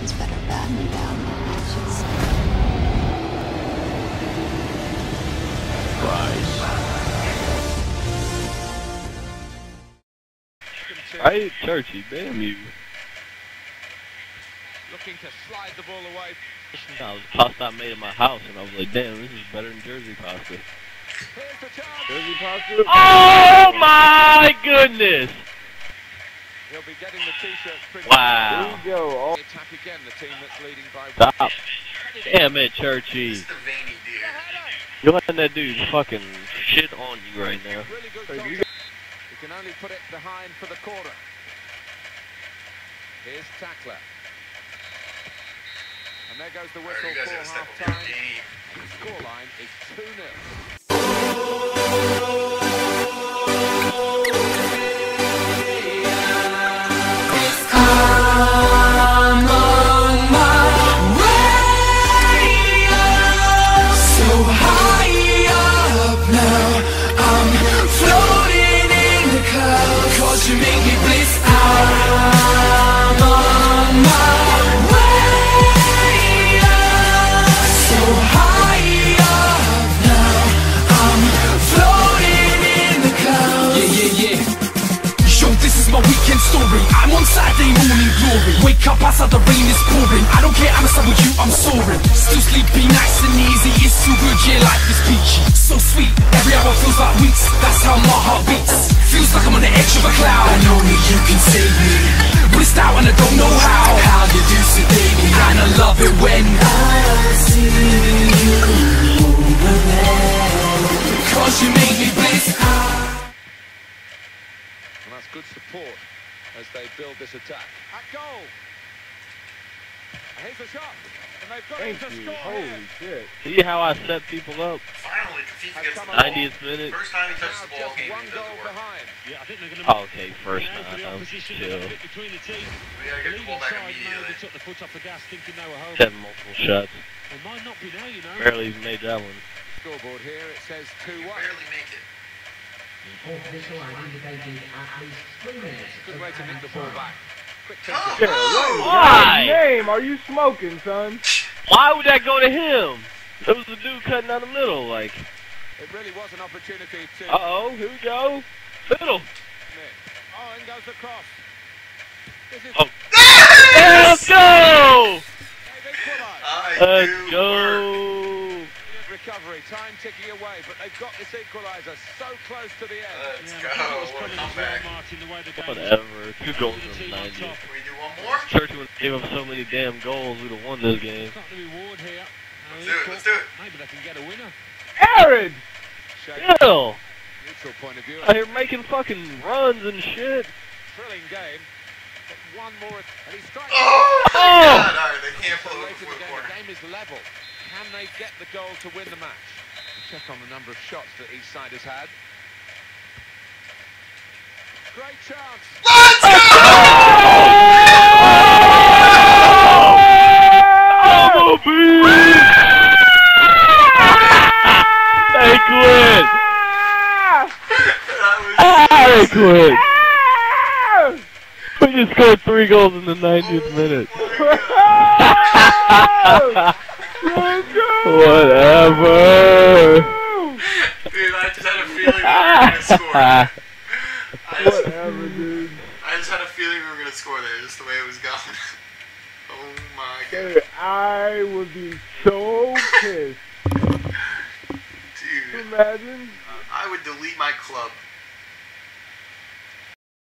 Someone's better batten down the hatches. Right, Churchy, damn you. Looking to slide the ball away. I was pasta I made in my house, and I was like, damn, this is better than Jersey pasta. Here's the chance. Jersey pasta? Oh my goodness! He'll be getting the t-shirt printed. Wow. There you go. Oh, Attack again, the team that's leading by Stop. Damn it, Churchy. It's the veiny dude. You're letting that dude fucking shit on you right now. Really you. He can only put it behind for the corner. Here's Tackler. And there goes the whistle for half up your time. game. Scoreline is 2 weekend story. I'm on Saturday morning glory. Wake up outside the rain is pouring. I don't care, I'm a with you, I'm soaring. Still sleepy, nice and easy. It's too good, yeah, life is peachy. So sweet, every hour feels like weeks. That's how my heart beats. Feels like I'm on the edge of a cloud. I know that you can save me. Blissed out and I don't know how. How you do sedate me. And I love it when I see you over there. Cause you make me bliss out. Good support as they build this attack. At goal. And here's the shot. And they've got thank him to you. score Holy here. shit. See how I set people up? Finally, Kafif Has gets the come ball. along. 90th minute. First time he touches Now the ball just game, one he does goal the work. behind. Yeah, I think they're going to Oh, okay, first Now for the time. opposition, Chill. they're gonna fit between the team. We gotta The get the ball leading back side maybe immediately. took the foot off the gas, thinking they were home. Seven multiple shots. They might not be now, you know. Barely even made that one. Scoreboard here, it says 2 1. Barely make it. Good way to nick the ball back. Quick Oh, thinking. Yeah, what Why? Name are you smoking, son? Why would that go to him? It was the dude cutting down the middle, like, It really was an opportunity to. uh-oh, here we go. Fiddle. Smith. Oh, in goes the cross. This is Oh. Yeah, let's go! they've equalised. I Let's go! Brilliant recovery, time ticking away, but they've got this equaliser so close to the end. Let's Yeah, go. I think it was What a coming as well, comeback. Martin, the way the game was- Whatever. Two goals The in team the on 90th. top. Can we do one more? Church would gave up so many damn goals, we'd have won this game. It's not the reward here. Now Let's do it, let's do it. Maybe they can get a winner. Aaron! Shane, Still! neutral point of view. Out here making fucking runs and shit. Thrilling game. But one more, and he strikes. Oh, Oh! God. All right, they can't pull it in before the the game, corner. the game is level. Can they get the goal to win the match? Check on the number of shots that each side has had. Great chance. Let's beast! They quit! That They! We just scored three goals in the 90th minute. Whatever. Dude, I just had a feeling we were gonna score. I just, Whatever, dude. I just had a feeling we were gonna score there, just the way it was going. Oh my god, Dude, I would be so pissed. dude! Imagine. I would delete my club